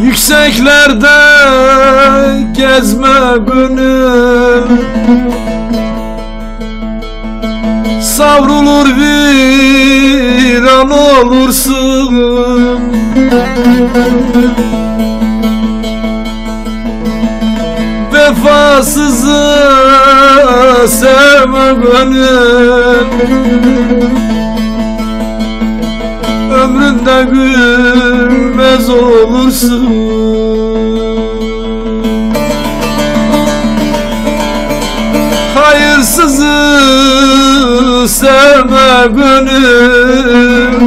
Yükseklerde gezme gönül Savrulur viran olursun. Vefasızı sevme gönül Ömründe gülmez olursun. Hayırsızı sevme gönül.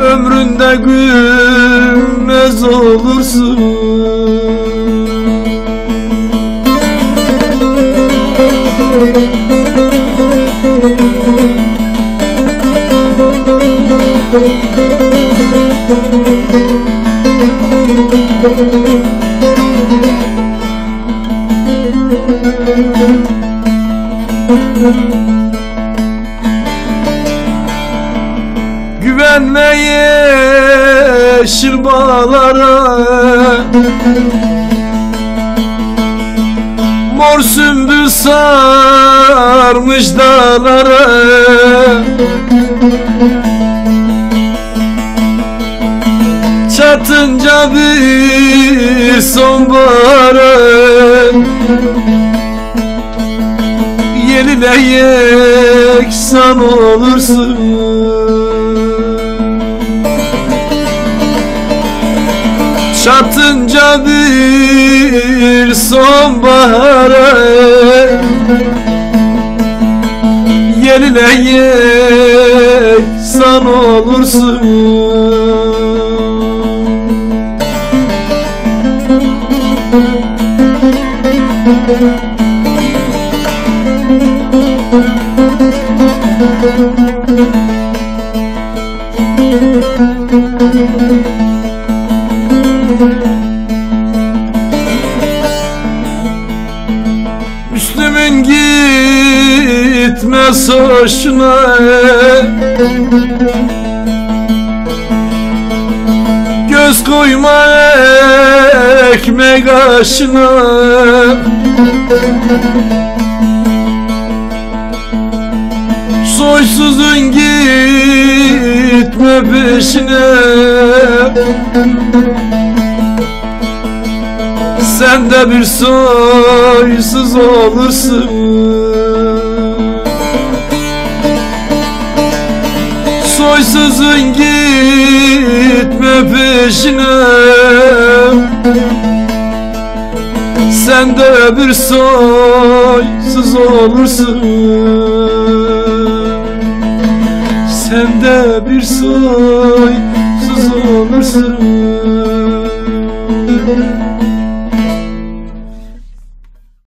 Ömründe gülmez olursun Güvenme yeşil Mor sümbül sarmış dağlara Çatınca bir sonbahara Yeline yeksan olursun. Çatınca bir sonbahara Yeline yeksan olursun Müslümün gitmez hoşuna Göz koyma ekmek aşına Soysuzun gitme peşine. Sen de bir soysuz olursun. Soysuzun gitme peşine Sen de öbür soysuz olursun. Sen de bir soysuz olursun.